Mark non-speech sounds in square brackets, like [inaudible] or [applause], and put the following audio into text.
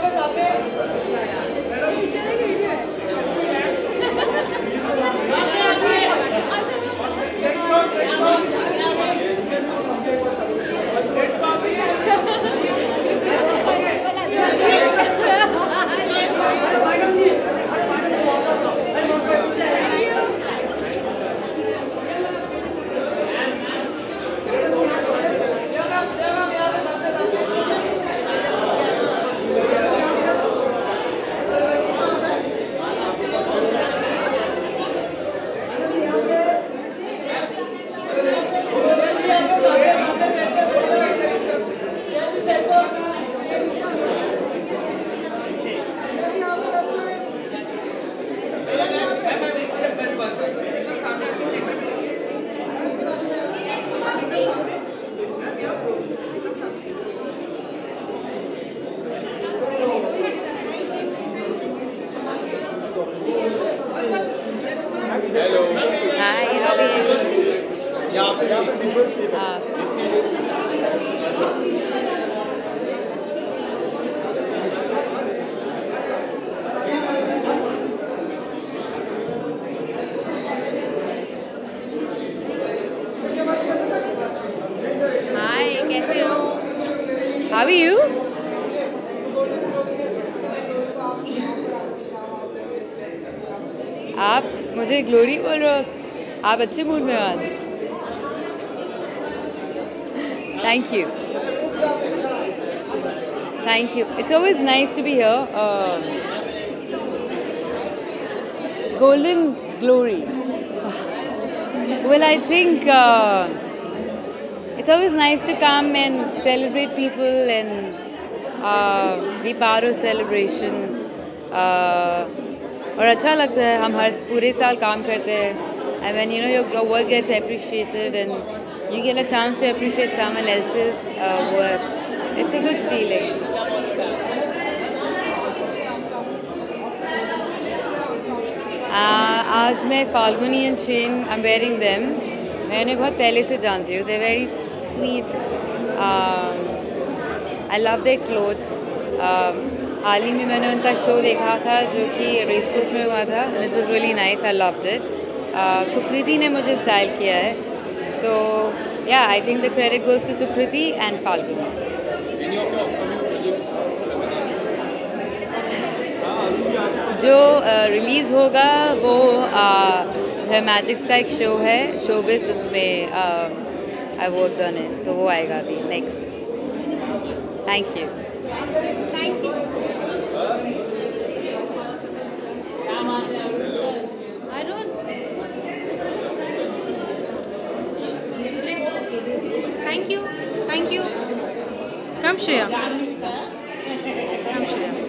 quer saber? How are you? आप मुझे glory बोल रहे हो आप अच्छे मूड में हो आज thank you thank you it's always nice to be here golden glory [laughs] well i think uh, it's always nice to come and celebrate people and uh, be part of celebration uh, और अच्छा लगता है हम हर पूरे साल काम करते हैं and when you know your, your work gets appreciated and you get a chance to appreciate someone else's uh, work it's a good feeling Uh, आज मैं Falguni and Shane I am wearing them मैं उन्हें बहुत पहले से जानती हूँ they very sweet I love they clothes हाल ही में मैंने उनका शो देखा था जो कि रेस कोर्स में हुआ था it was really nice I love it Sukriti ने मुझे स्टाइल किया है। So yeah I think the credit goes to Sukriti and Falguni? जो रिलीज़ होगा, वो जो है मैजिक्स का एक शो है। शो शोबिस उसमें आई वर्क डन है तो वो आएगा अभी next thank you Thank you. Thank you. Come, Shriya. Come, Shriya.